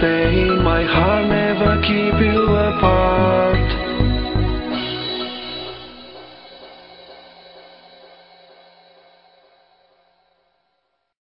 stay.